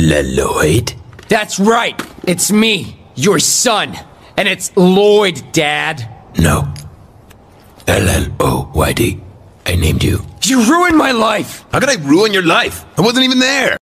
Lloyd? That's right. It's me, your son. And it's Lloyd, Dad. No. L-L-O-Y-D. I named you. You ruined my life. How could I ruin your life? I wasn't even there.